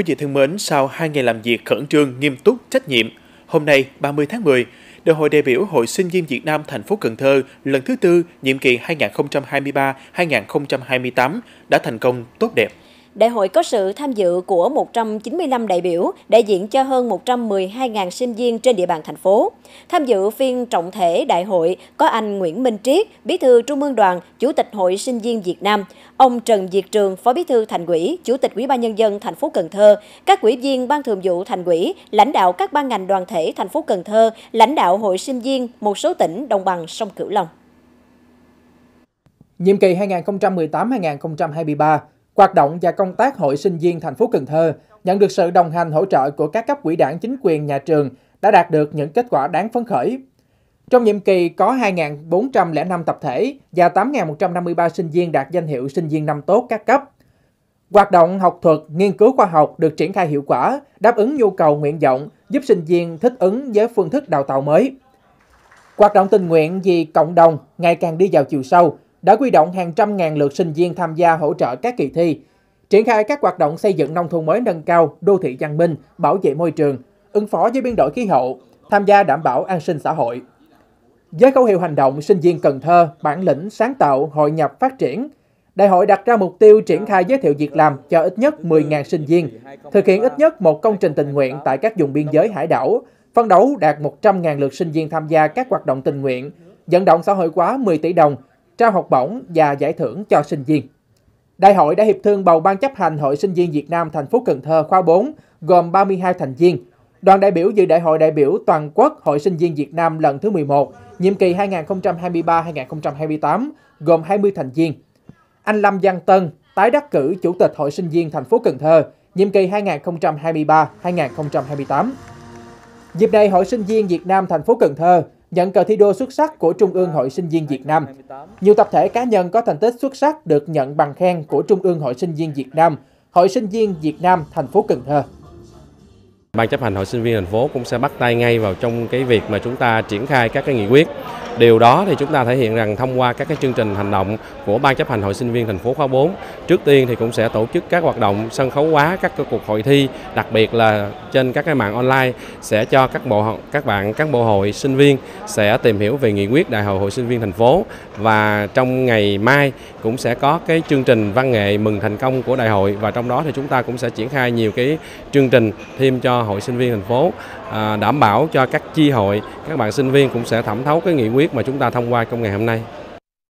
Quý vị thân mến, sau 2 ngày làm việc khẩn trương, nghiêm túc, trách nhiệm, hôm nay 30 tháng 10, Đại hội đại biểu Hội sinh viên Việt Nam thành phố Cần Thơ lần thứ tư nhiệm kỳ 2023-2028 đã thành công tốt đẹp. Đại hội có sự tham dự của 195 đại biểu, đại diện cho hơn 112.000 sinh viên trên địa bàn thành phố. Tham dự phiên trọng thể đại hội có anh Nguyễn Minh Triết, Bí thư Trung ương Đoàn, Chủ tịch Hội sinh viên Việt Nam, ông Trần Diệt Trường, Phó Bí thư Thành ủy, Chủ tịch Ủy ban nhân dân thành phố Cần Thơ, các ủy viên Ban Thường vụ Thành ủy, lãnh đạo các ban ngành đoàn thể thành phố Cần Thơ, lãnh đạo Hội sinh viên một số tỉnh đồng bằng sông Cửu Long. Nhiệm kỳ 2018-2023 Hoạt động và công tác hội sinh viên thành phố Cần Thơ nhận được sự đồng hành hỗ trợ của các cấp quỹ đảng chính quyền nhà trường đã đạt được những kết quả đáng phấn khởi. Trong nhiệm kỳ có 2.405 tập thể và 8.153 sinh viên đạt danh hiệu sinh viên năm tốt các cấp. Hoạt động học thuật, nghiên cứu khoa học được triển khai hiệu quả, đáp ứng nhu cầu nguyện vọng, giúp sinh viên thích ứng với phương thức đào tạo mới. Hoạt động tình nguyện vì cộng đồng ngày càng đi vào chiều sâu, đã quy động hàng trăm ngàn lượt sinh viên tham gia hỗ trợ các kỳ thi, triển khai các hoạt động xây dựng nông thôn mới nâng cao, đô thị văn minh, bảo vệ môi trường, ứng phó với biến đổi khí hậu, tham gia đảm bảo an sinh xã hội. Với khẩu hiệu hành động sinh viên Cần Thơ, bản lĩnh, sáng tạo, hội nhập, phát triển, Đại hội đặt ra mục tiêu triển khai giới thiệu việc làm cho ít nhất 10.000 sinh viên, thực hiện ít nhất một công trình tình nguyện tại các vùng biên giới hải đảo, phân đấu đạt 100.000 lượt sinh viên tham gia các hoạt động tình nguyện, vận động xã hội hóa 10 tỷ đồng trao học bổng và giải thưởng cho sinh viên. Đại hội đã hiệp thương bầu ban chấp hành Hội sinh viên Việt Nam thành phố Cần Thơ khóa 4 gồm 32 thành viên. Đoàn đại biểu dự Đại hội đại biểu toàn quốc Hội sinh viên Việt Nam lần thứ 11, nhiệm kỳ 2023-2028 gồm 20 thành viên. Anh Lâm Văn Tân tái đắc cử Chủ tịch Hội sinh viên thành phố Cần Thơ, nhiệm kỳ 2023-2028. Dịp này, Hội sinh viên Việt Nam thành phố Cần Thơ nhận cờ thi đua xuất sắc của Trung ương Hội Sinh viên Việt Nam. Nhiều tập thể cá nhân có thành tích xuất sắc được nhận bằng khen của Trung ương Hội Sinh viên Việt Nam, Hội Sinh viên Việt Nam thành phố Cần Thơ. Ban chấp hành Hội Sinh viên thành phố cũng sẽ bắt tay ngay vào trong cái việc mà chúng ta triển khai các cái nghị quyết Điều đó thì chúng ta thể hiện rằng thông qua các cái chương trình hành động của Ban chấp hành Hội sinh viên thành phố khóa 4, trước tiên thì cũng sẽ tổ chức các hoạt động sân khấu hóa các cái cuộc hội thi, đặc biệt là trên các cái mạng online sẽ cho các bộ các bạn các bộ hội sinh viên sẽ tìm hiểu về nghị quyết Đại hội Hội sinh viên thành phố. Và trong ngày mai cũng sẽ có cái chương trình văn nghệ mừng thành công của đại hội và trong đó thì chúng ta cũng sẽ triển khai nhiều cái chương trình thêm cho hội sinh viên thành phố à, đảm bảo cho các chi hội các bạn sinh viên cũng sẽ thẩm thấu cái nghị quyết mà chúng ta thông qua trong ngày hôm nay.